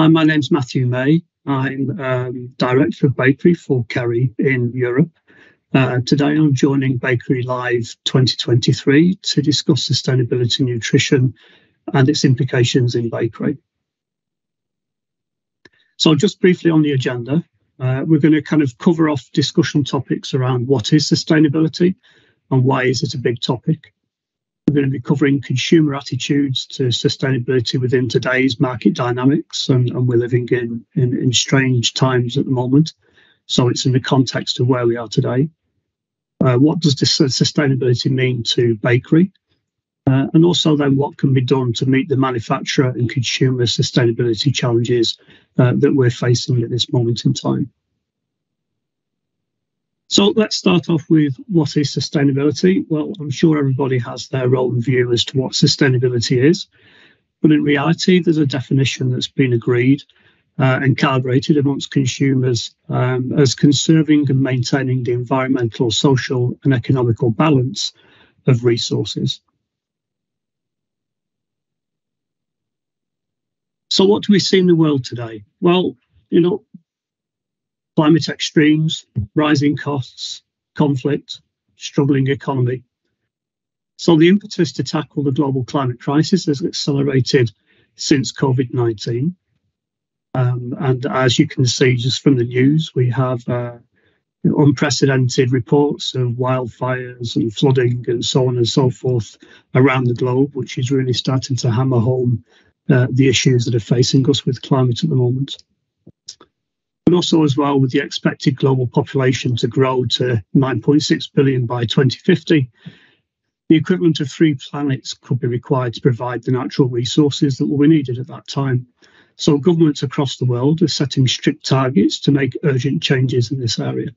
Hi, my name's Matthew May. I'm um, Director of Bakery for Kerry in Europe. Uh, today I'm joining Bakery Live 2023 to discuss sustainability nutrition and its implications in bakery. So just briefly on the agenda, uh, we're going to kind of cover off discussion topics around what is sustainability and why is it a big topic. We're going to be covering consumer attitudes to sustainability within today's market dynamics, and, and we're living in, in, in strange times at the moment. So it's in the context of where we are today. Uh, what does this sustainability mean to bakery? Uh, and also then what can be done to meet the manufacturer and consumer sustainability challenges uh, that we're facing at this moment in time. So let's start off with what is sustainability? Well, I'm sure everybody has their own view as to what sustainability is, but in reality, there's a definition that's been agreed uh, and calibrated amongst consumers um, as conserving and maintaining the environmental, social, and economical balance of resources. So, what do we see in the world today? Well, you know, climate extremes, rising costs, conflict, struggling economy. So, the impetus to tackle the global climate crisis has accelerated since COVID 19. Um, and as you can see just from the news, we have uh, unprecedented reports of wildfires and flooding and so on and so forth around the globe, which is really starting to hammer home uh, the issues that are facing us with climate at the moment. And also, as well, with the expected global population to grow to 9.6 billion by 2050, the equivalent of three planets could be required to provide the natural resources that will be needed at that time. So, governments across the world are setting strict targets to make urgent changes in this area.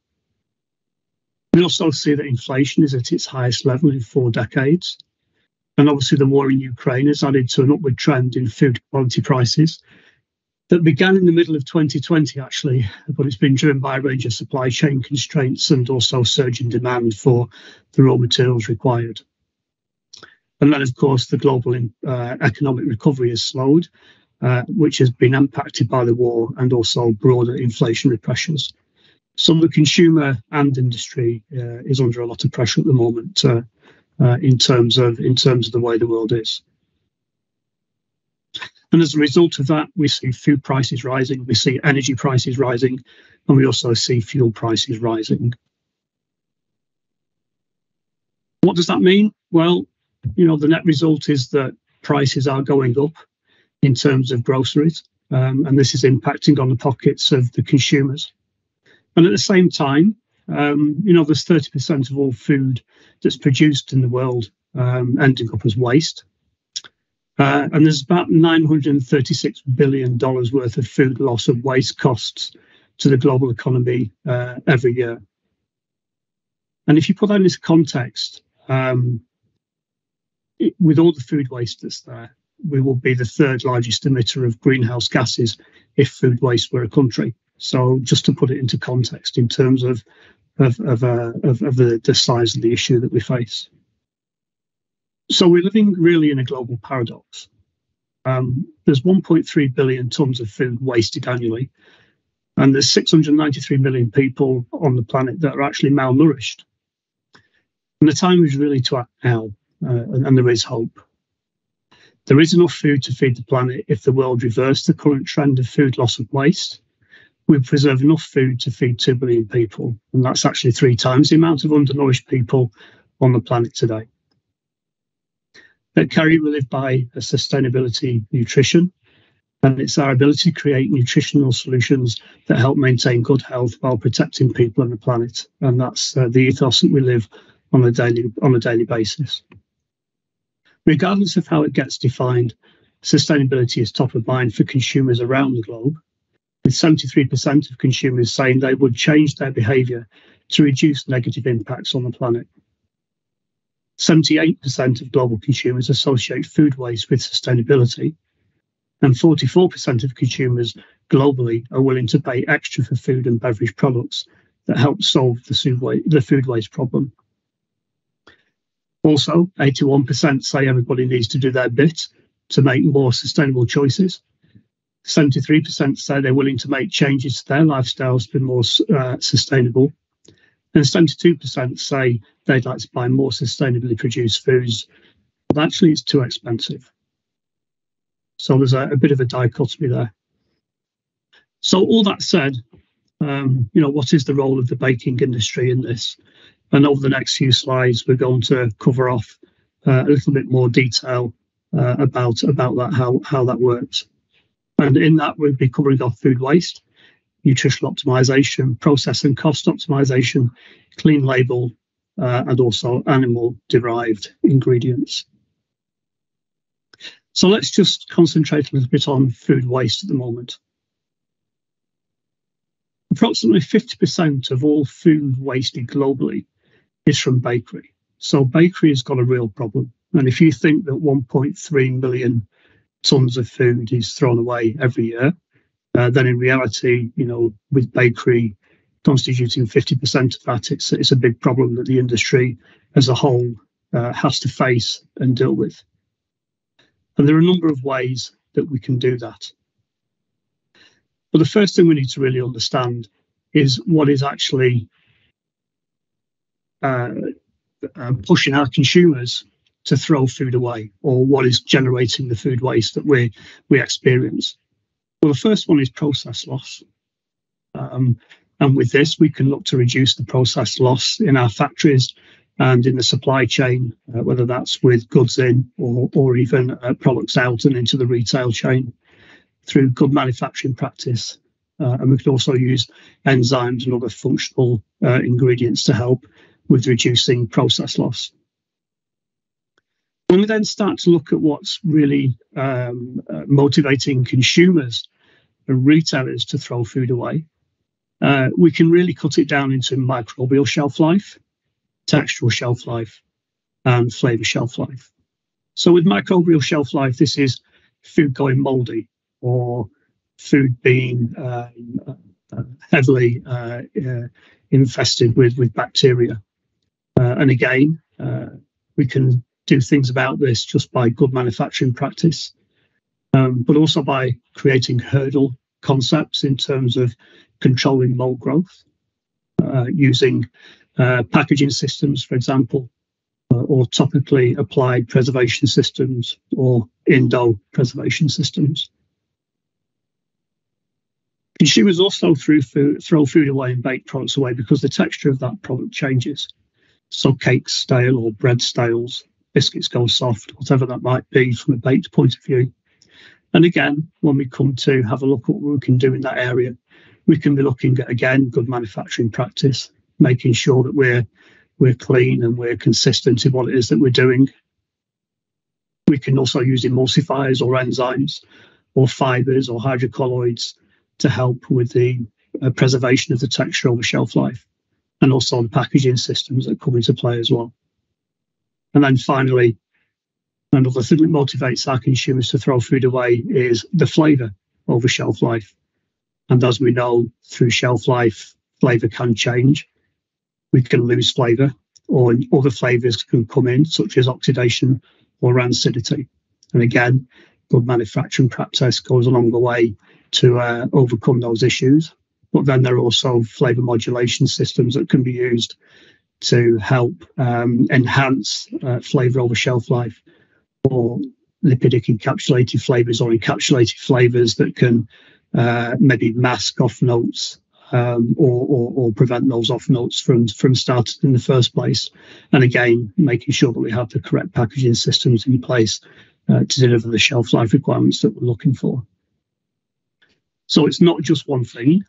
We also see that inflation is at its highest level in four decades. And obviously, the war in Ukraine has added to an upward trend in food quality prices that began in the middle of 2020, actually, but it's been driven by a range of supply chain constraints and also surging demand for the raw materials required. And then, of course, the global uh, economic recovery has slowed, uh, which has been impacted by the war and also broader inflationary pressures. So the consumer and industry uh, is under a lot of pressure at the moment uh, uh, in terms of in terms of the way the world is. And as a result of that, we see food prices rising, we see energy prices rising, and we also see fuel prices rising. What does that mean? Well, you know, the net result is that prices are going up in terms of groceries, um, and this is impacting on the pockets of the consumers. And at the same time, um, you know, there's 30% of all food that's produced in the world um, ending up as waste. Uh, and there's about $936 billion worth of food loss and waste costs to the global economy uh, every year. And if you put that into context, um, it, with all the food waste that's there, we will be the third largest emitter of greenhouse gases if food waste were a country. So just to put it into context in terms of of of, uh, of, of the, the size of the issue that we face. So we're living really in a global paradox. Um, there's 1.3 billion tons of food wasted annually, and there's 693 million people on the planet that are actually malnourished. And the time is really to act now, uh, and, and there is hope. There is enough food to feed the planet if the world reversed the current trend of food loss and waste we preserve enough food to feed 2 billion people. And that's actually three times the amount of undernourished people on the planet today. At Kerry, we live by a sustainability nutrition, and it's our ability to create nutritional solutions that help maintain good health while protecting people and the planet. And that's uh, the ethos that we live on a daily on a daily basis. Regardless of how it gets defined, sustainability is top of mind for consumers around the globe with 73% of consumers saying they would change their behaviour to reduce negative impacts on the planet. 78% of global consumers associate food waste with sustainability, and 44% of consumers globally are willing to pay extra for food and beverage products that help solve the food waste problem. Also, 81% say everybody needs to do their bit to make more sustainable choices, 73% say they're willing to make changes to their lifestyles to be more uh, sustainable. And 72% say they'd like to buy more sustainably produced foods, but actually it's too expensive. So there's a, a bit of a dichotomy there. So all that said, um, you know, what is the role of the baking industry in this? And over the next few slides, we're going to cover off uh, a little bit more detail uh, about about that how how that works. And in that, we'll be covering off food waste, nutritional optimization, process and cost optimization, clean label, uh, and also animal derived ingredients. So let's just concentrate a little bit on food waste at the moment. Approximately 50% of all food wasted globally is from bakery. So bakery has got a real problem. And if you think that 1.3 million tons of food is thrown away every year, uh, then in reality, you know, with bakery constituting 50% of that, it's, it's a big problem that the industry as a whole uh, has to face and deal with. And there are a number of ways that we can do that. But the first thing we need to really understand is what is actually uh, uh, pushing our consumers to throw food away or what is generating the food waste that we we experience. Well, the first one is process loss. Um, and with this, we can look to reduce the process loss in our factories and in the supply chain, uh, whether that's with goods in or, or even uh, products out and into the retail chain through good manufacturing practice. Uh, and we can also use enzymes and other functional uh, ingredients to help with reducing process loss. When we then start to look at what's really um, uh, motivating consumers and retailers to throw food away, uh, we can really cut it down into microbial shelf life, textural shelf life, and flavor shelf life. So with microbial shelf life, this is food going moldy or food being um, uh, heavily uh, uh, infested with, with bacteria. Uh, and again, we can do things about this just by good manufacturing practice, um, but also by creating hurdle concepts in terms of controlling mold growth, uh, using uh, packaging systems, for example, uh, or topically applied preservation systems or in-dough preservation systems. Consumers also food, throw food away and bake products away because the texture of that product changes. So cakes stale or bread stales, biscuits go soft, whatever that might be from a baked point of view. And again, when we come to have a look at what we can do in that area, we can be looking at again good manufacturing practice, making sure that we're we're clean and we're consistent in what it is that we're doing. We can also use emulsifiers or enzymes or fibers or hydrocolloids to help with the uh, preservation of the texture over shelf life and also the packaging systems that come into play as well. And then finally, another thing that motivates our consumers to throw food away is the flavour over shelf life. And as we know, through shelf life, flavour can change. We can lose flavour, or other flavours can come in, such as oxidation or rancidity. And again, good manufacturing practice goes a longer way to uh, overcome those issues. But then there are also flavour modulation systems that can be used to help um, enhance uh, flavour over shelf life or lipidic encapsulated flavors or encapsulated flavors that can uh, maybe mask off notes um, or, or, or, prevent those off notes from from starting in the first place. And again, making sure that we have the correct packaging systems in place uh, to deliver the shelf life requirements that we're looking for. So it's not just one thing,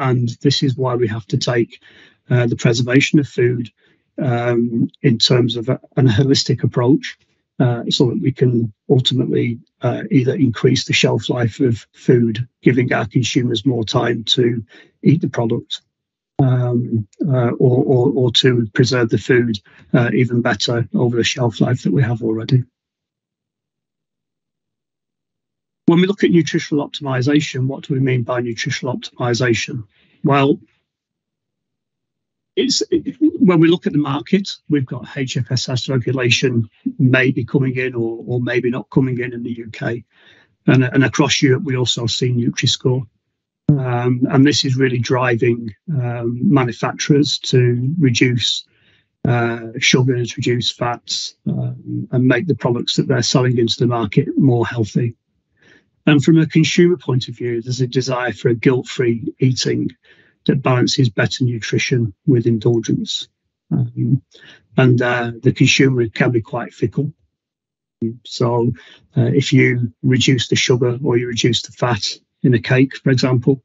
and this is why we have to take uh, the preservation of food um, in terms of a, an holistic approach uh, so that we can ultimately uh, either increase the shelf life of food, giving our consumers more time to eat the product, um, uh, or, or, or, to preserve the food uh, even better over the shelf life that we have already. When we look at nutritional optimization, what do we mean by nutritional optimization? Well, it's when we look at the market, we've got HFSS regulation maybe coming in or, or maybe not coming in in the UK. And, and across Europe, we also see Nutri-Score. Um, and this is really driving um, manufacturers to reduce uh, sugars, reduce fats, um, and make the products that they're selling into the market more healthy. And from a consumer point of view, there's a desire for a guilt free eating that balances better nutrition with indulgence. Um, and uh, the consumer can be quite fickle. So, uh, if you reduce the sugar or you reduce the fat in a cake, for example,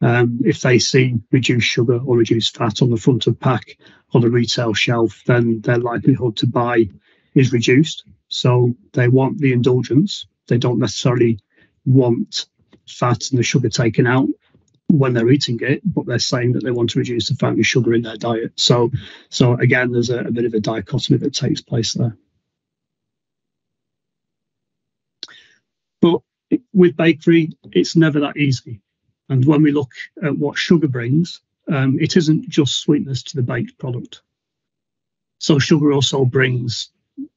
um, if they see reduced sugar or reduced fat on the front of pack on the retail shelf, then their likelihood to buy is reduced. So they want the indulgence. They don't necessarily want fat and the sugar taken out when they're eating it, but they're saying that they want to reduce the and sugar in their diet. So, so again, there's a, a bit of a dichotomy that takes place there. But with bakery, it's never that easy. And when we look at what sugar brings, um, it isn't just sweetness to the baked product. So sugar also brings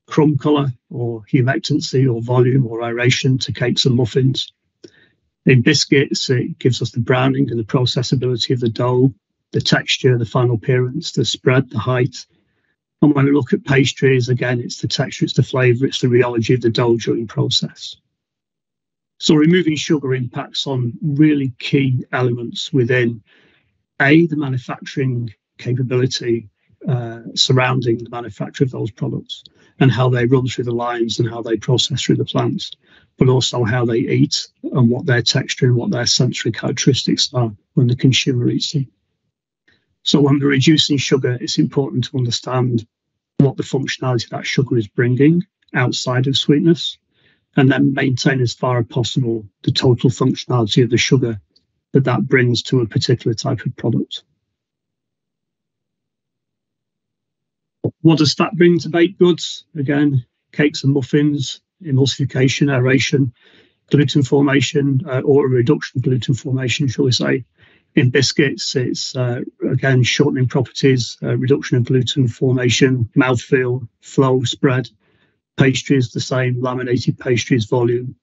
crumb colour or humectancy or volume or aeration to cakes and muffins. In biscuits, it gives us the browning and the processability of the dough, the texture, the final appearance, the spread, the height. And when we look at pastries, again, it's the texture, it's the flavour, it's the rheology of the dough during process. So removing sugar impacts on really key elements within A, the manufacturing capability uh, surrounding the manufacture of those products and how they run through the lines and how they process through the plants, but also how they eat and what their texture and what their sensory characteristics are when the consumer eats them. So when we're reducing sugar, it's important to understand what the functionality that sugar is bringing outside of sweetness and then maintain as far as possible the total functionality of the sugar that that brings to a particular type of product. What does fat bring to baked goods? Again, cakes and muffins, emulsification, aeration, gluten formation, uh, or a reduction of gluten formation, shall we say. In biscuits, it's uh, again shortening properties, uh, reduction of gluten formation, mouthfeel, flow, spread, pastries the same, laminated pastries volume.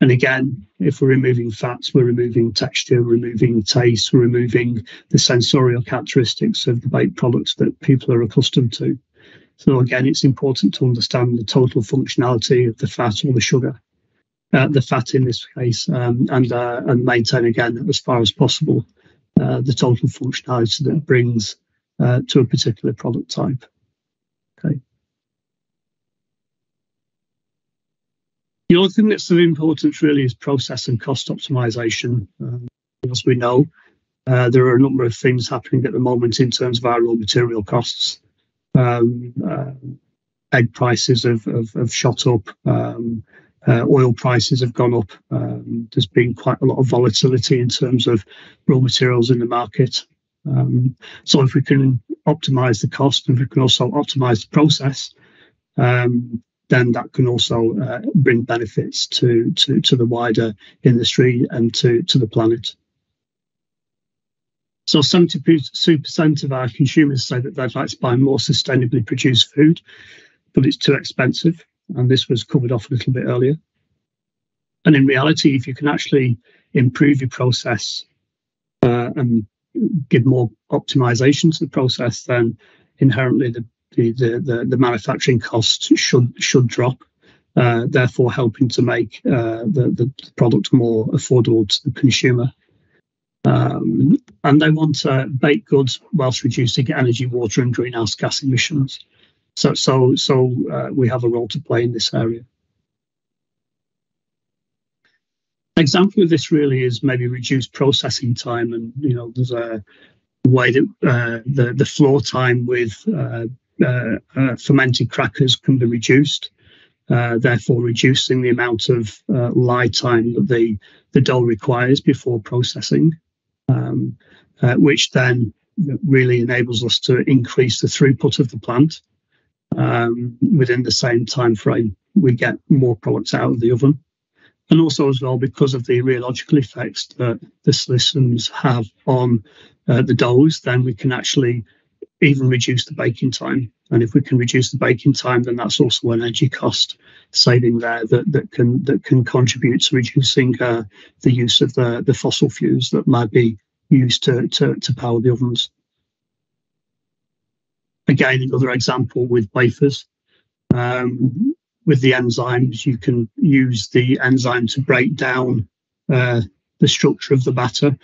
And again, if we're removing fats, we're removing texture, removing taste, we're removing the sensorial characteristics of the baked products that people are accustomed to. So again, it's important to understand the total functionality of the fat or the sugar, uh, the fat in this case, um, and uh, and maintain again as far as possible uh, the total functionality that it brings uh, to a particular product type. The other thing that's of importance really is process and cost optimization. Um, as we know, uh, there are a number of things happening at the moment in terms of our raw material costs. Um, uh, egg prices have, have, have shot up. Um, uh, oil prices have gone up. Um, there's been quite a lot of volatility in terms of raw materials in the market. Um, so if we can optimize the cost and we can also optimize the process, um, then that can also uh, bring benefits to, to, to the wider industry and to, to the planet. So 72% of our consumers say that they'd like to buy more sustainably produced food, but it's too expensive. And this was covered off a little bit earlier. And in reality, if you can actually improve your process uh, and give more optimization to the process, then inherently the the, the, the, manufacturing costs should should drop, uh, therefore helping to make uh, the, the product more affordable to the consumer. Um, and they want uh, baked goods whilst reducing energy, water, and greenhouse gas emissions. So, so, so uh, we have a role to play in this area. Example of this really is maybe reduced processing time, and you know, there's a way that uh, the the floor time with uh, fermented crackers can be reduced, uh, therefore reducing the amount of lie time that the, the dough requires before processing, um, which then really enables us to increase the throughput of the plant um, within the same time frame. We get more products out of the oven and also as well because of the rheological effects that the systems have on uh, the doughs, then we can actually even reduce the baking time. And if we can reduce the baking time, then that's also an energy cost saving there that, that can that can contribute to reducing uh, the use of the, the fossil fuels that might be used to, to, to power the ovens. Again, another example with wafers. Um, with the enzymes, you can use the enzyme to break down uh, the structure of the batter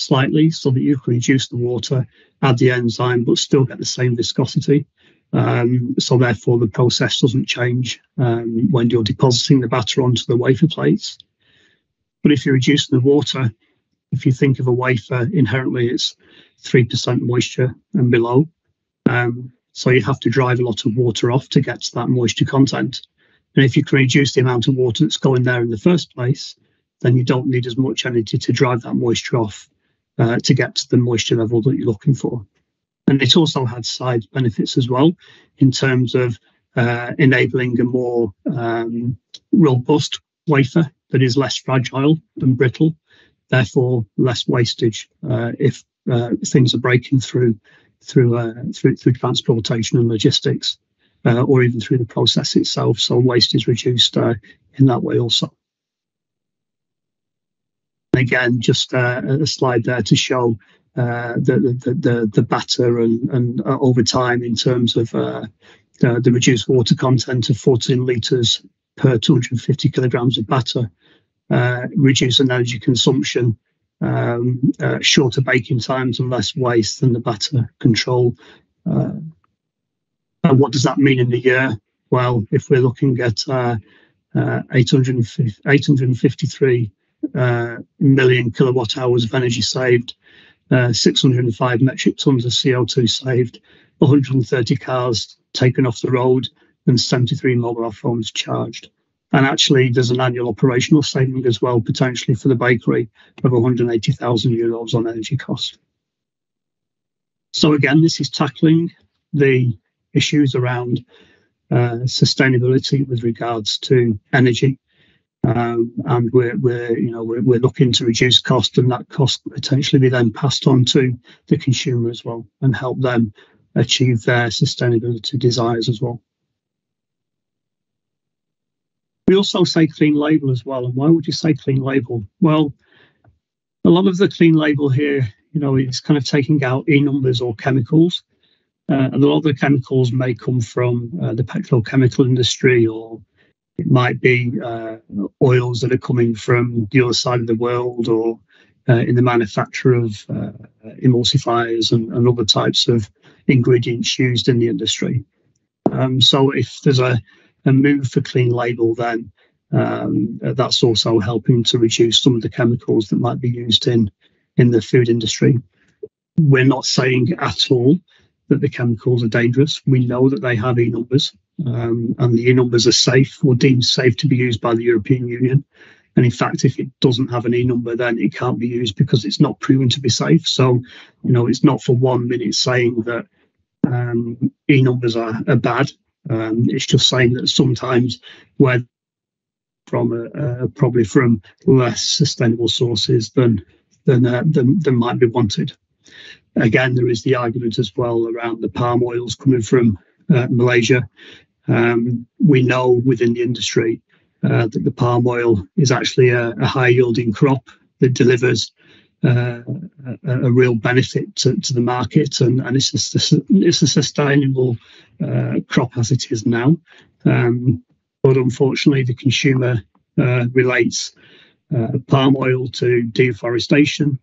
slightly so that you can reduce the water, add the enzyme, but still get the same viscosity. Um, so therefore, the process doesn't change um, when you're depositing the batter onto the wafer plates. But if you're reducing the water, if you think of a wafer, inherently it's 3% moisture and below. Um, so you have to drive a lot of water off to get to that moisture content. And if you can reduce the amount of water that's going there in the first place, then you don't need as much energy to drive that moisture off uh, to get to the moisture level that you're looking for. And it also had side benefits as well in terms of uh, enabling a more um, robust wafer that is less fragile and brittle, therefore less wastage uh, if uh, things are breaking through through uh, through through transportation and logistics, uh, or even through the process itself. So waste is reduced uh, in that way also. Again, just uh, a slide there to show uh, the, the, the the batter and and uh, over time in terms of the, the reduced water content of 14 liters per 250 kilograms of batter, reducing energy consumption um, uh, shorter baking times and less waste than the batter control. Uh, and what does that mean in the year? Well, if we're looking at uh, uh 850, 853 uh, million kilowatt hours of energy saved, uh, 605 metric tons of CO2 saved, 130 cars taken off the road, and 73 mobile phones charged. And actually, there's an annual operational saving as well, potentially for the bakery of 180,000 euros on energy costs. So again, this is tackling the issues around uh, sustainability with regards to energy. Um, and we're, you know, we're, looking to reduce cost and that cost potentially be then passed on to the consumer as well and help them achieve their sustainability desires as well. We also say clean label as well. And why would you say clean label? Well, a lot of the clean label here, you know, is kind of taking out E numbers or chemicals. Uh, and a lot of the chemicals may come from uh, the petrochemical industry or it might be uh, oils that are coming from the other side of the world or uh, in the manufacture of uh, emulsifiers and, and, other types of ingredients used in the industry. Um, so if there's a, a move for clean label, then um, that's also helping to reduce some of the chemicals that might be used in in the food industry. We're not saying at all that the chemicals are dangerous. We know that they have E numbers, um, and the E numbers are safe or deemed safe to be used by the European Union. And in fact, if it doesn't have an E number, then it can't be used because it's not proven to be safe. So, you know, it's not for one minute saying that um, E numbers are, are bad. Um, it's just saying that sometimes where from uh, uh, probably from less sustainable sources than than, uh, than than might be wanted. Again, there is the argument as well around the palm oils coming from uh, Malaysia. Um, we know within the industry uh, that the palm oil is actually a, a high yielding crop that delivers uh, a, a, real benefit to, to the market, and, and it's a, it's a sustainable uh, crop as it is now. Um, but unfortunately, the consumer uh, relates uh, palm oil to deforestation,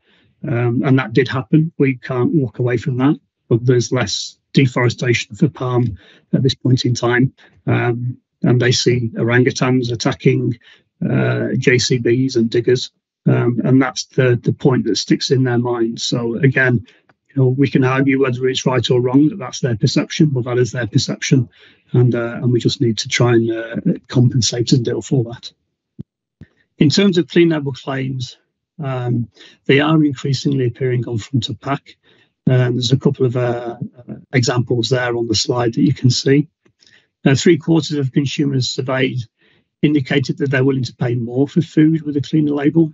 um, and that did happen. We can't walk away from that, but there's less deforestation for palm at this point in time. Um, and they see orangutans attacking uh, JCBs and diggers um, and that's the the point that sticks in their mind. So again, you know, we can argue whether it's right or wrong that that's their perception, but that is their perception, and uh, and we just need to try and uh, compensate and deal for that. In terms of clean label claims, um, they are increasingly appearing on front of pack. Um, there's a couple of uh, uh examples there on the slide that you can see. Uh, three quarters of consumers surveyed indicated that they're willing to pay more for food with a cleaner label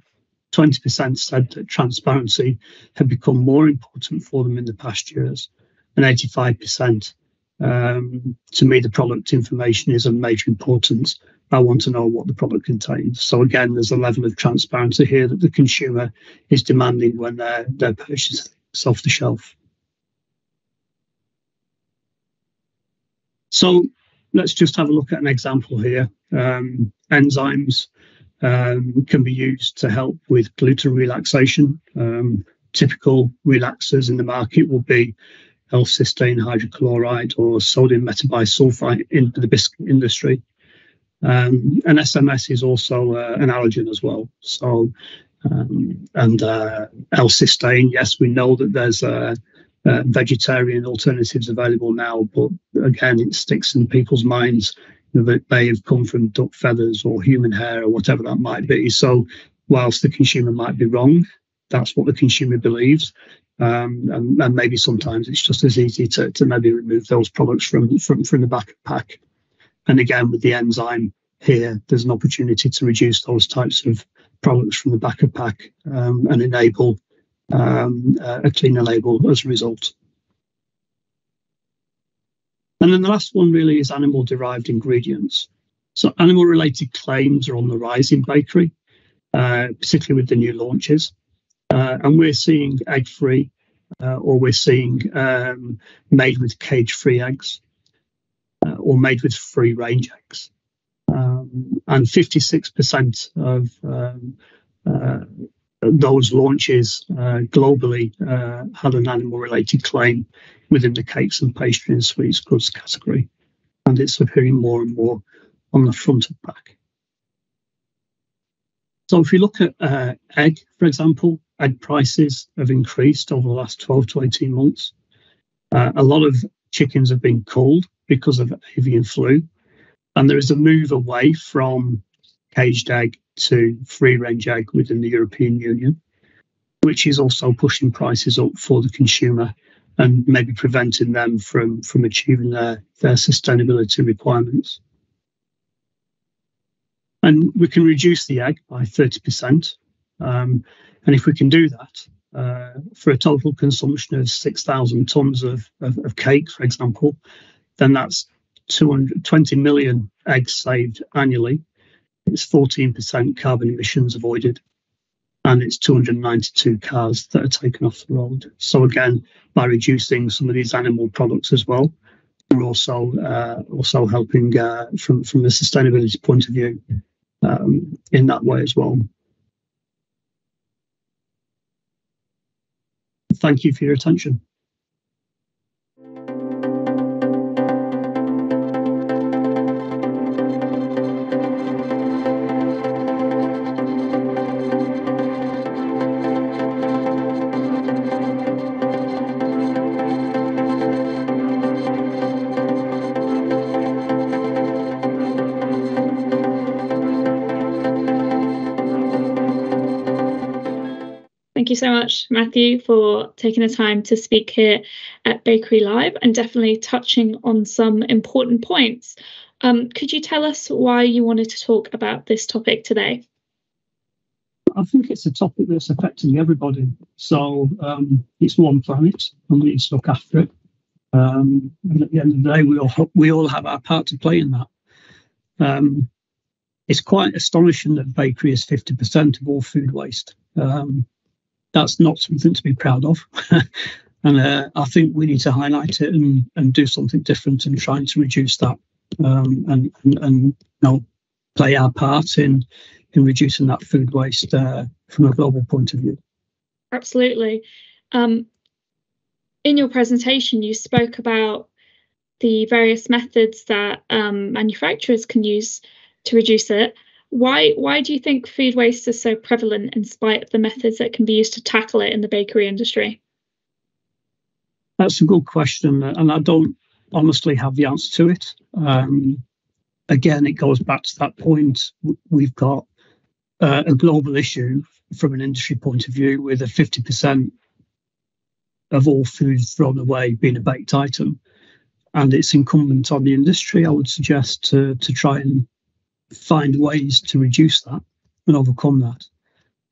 20% said that transparency had become more important for them in the past years. and 85%. Um, to me, the product information is of major importance. I want to know what the product contains. So again, there's a level of transparency here that the consumer is demanding when they're, they're purchasing off the shelf. So let's just have a look at an example here. Um, enzymes um, can be used to help with gluten relaxation. Um, typical relaxers in the market will be L-cysteine hydrochloride or sodium metabisulfite in the biscuit industry. Um, and SMS is also uh, an allergen as well. So, um, and uh, L-cysteine, yes, we know that there's uh, uh, vegetarian alternatives available now, but again, it sticks in people's minds that they have come from duck feathers or human hair or whatever that might be. So, whilst the consumer might be wrong, that's what the consumer believes. Um, and, and, maybe sometimes it's just as easy to, to maybe remove those products from, from, from the back pack. And again, with the enzyme here, there's an opportunity to reduce those types of products from the back of pack um, and enable um, a cleaner label as a result. And then the last one really is animal derived ingredients. So animal related claims are on the rise in bakery, uh, particularly with the new launches. Uh, and we're seeing egg free uh, or we're seeing um, made with cage free eggs uh, or made with free range eggs. Um, and 56% of um, uh, those launches uh, globally uh, had an animal related claim within the cakes and pastry and sweets goods category. And it's appearing more and more on the front of pack. So if you look at uh, egg, for example, egg prices have increased over the last 12 to 18 months. Uh, a lot of chickens have been culled because of avian flu. And there is a move away from caged egg to free range egg within the European Union, which is also pushing prices up for the consumer and maybe preventing them from, from achieving their, their sustainability requirements. And we can reduce the egg by 30%. Um, and if we can do that, uh, for a total consumption of 6,000 tons of, of, of, cake, for example, then that's 220 million eggs saved annually. It's 14% carbon emissions avoided and it's 292 cars that are taken off the road. So again, by reducing some of these animal products as well, we're also uh, also helping uh, from from the sustainability point of view um, in that way as well. Thank you for your attention. You so much, Matthew, for taking the time to speak here at Bakery Live and definitely touching on some important points. Um, could you tell us why you wanted to talk about this topic today? I think it's a topic that's affecting everybody. So um, it's one planet, and we need to look after it. Um, and at the end of the day, we all we all have our part to play in that. Um, it's quite astonishing that bakery is 50% of all food waste. Um, that's not something to be proud of. and uh, I think we need to highlight it and, and do something different and trying to reduce that um, and, and, and you know, play our part in in reducing that food waste uh, from a global point of view. Absolutely. Um, in your presentation, you spoke about the various methods that um, manufacturers can use to reduce it. Why why do you think food waste is so prevalent in spite of the methods that can be used to tackle it in the bakery industry? That's a good question, and I don't honestly have the answer to it. Um, again, it goes back to that point. We've got uh, a global issue from an industry point of view with a 50% of all food thrown away being a baked item. And it's incumbent on the industry, I would suggest, to, to try and find ways to reduce that and overcome that.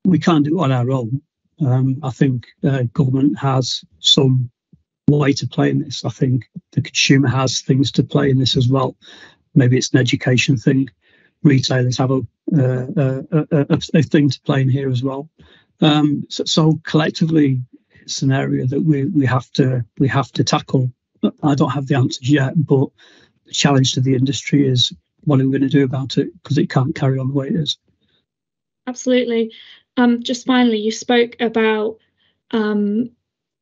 We can't do it on our own. Um, I think uh, government has some way to play in this. I think the consumer has things to play in this as well. Maybe it's an education thing. Retailers have a uh, a, a, a, thing to play in here as well. Um, so, so, collectively, it's an area that we, we have to we have to tackle. I don't have the answers yet, but the challenge to the industry is what are we going to do about it because it can't carry on the way it is. Absolutely. Um, just finally, you spoke about um,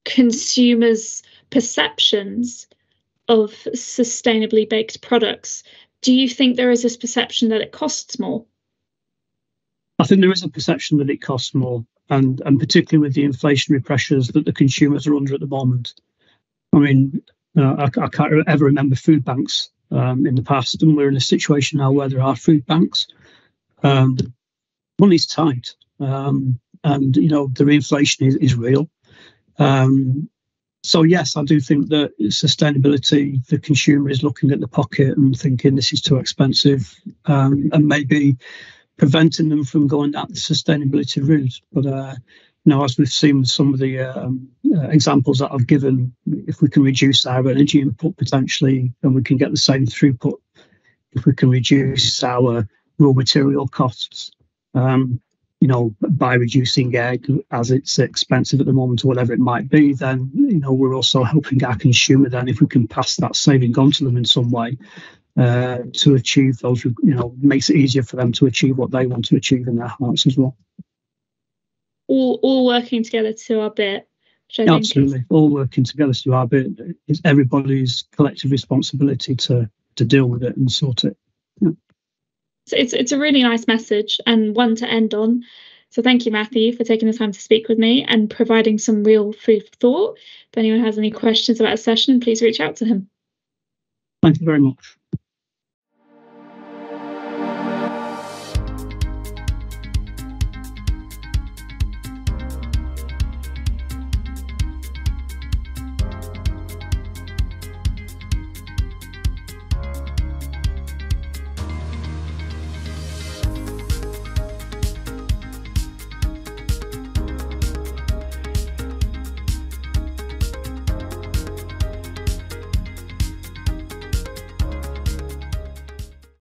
consumers' perceptions of sustainably baked products. Do you think there is this perception that it costs more? I think there is a perception that it costs more, and and particularly with the inflationary pressures that the consumers are under at the moment. I mean, uh, I, I, can't ever remember food banks um, in the past, and we're in a situation now where there are food banks. Um, money's tight, um, and you know the inflation is, is real. Um, so yes, I do think that sustainability, the consumer is looking at the pocket and thinking this is too expensive, um, and maybe preventing them from going down the sustainability route. But uh, know, as we've seen with some of the um, uh, examples that I've given, if we can reduce our energy input potentially, and we can get the same throughput, if we can reduce our raw material costs, um, you know, by reducing egg as it's expensive at the moment or whatever it might be, then, you know, we're also helping our consumer then if we can pass that saving on to them in some way uh, to achieve those, you know, makes it easier for them to achieve what they want to achieve in their hearts as well. All, all working together to our bit. Absolutely, all working together to our bit. It's everybody's collective responsibility to to deal with it and sort it. Yeah. So it's it's a really nice message and one to end on. So thank you, Matthew, for taking the time to speak with me and providing some real food for thought. If anyone has any questions about a session, please reach out to him. Thank you very much.